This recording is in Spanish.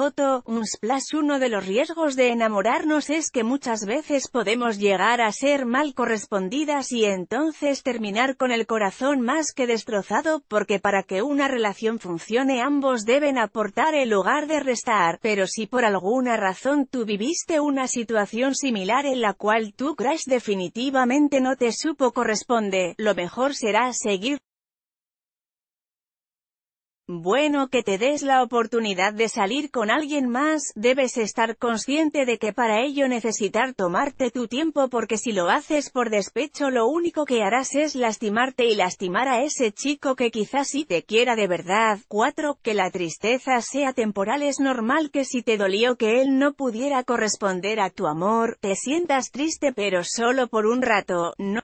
roto, un plus uno de los riesgos de enamorarnos es que muchas veces podemos llegar a ser mal correspondidas y entonces terminar con el corazón más que destrozado, porque para que una relación funcione ambos deben aportar en lugar de restar, pero si por alguna razón tú viviste una situación similar en la cual tu crush definitivamente no te supo corresponde, lo mejor será seguir bueno que te des la oportunidad de salir con alguien más, debes estar consciente de que para ello necesitar tomarte tu tiempo porque si lo haces por despecho lo único que harás es lastimarte y lastimar a ese chico que quizás sí te quiera de verdad. 4. Que la tristeza sea temporal es normal que si te dolió que él no pudiera corresponder a tu amor, te sientas triste pero solo por un rato, no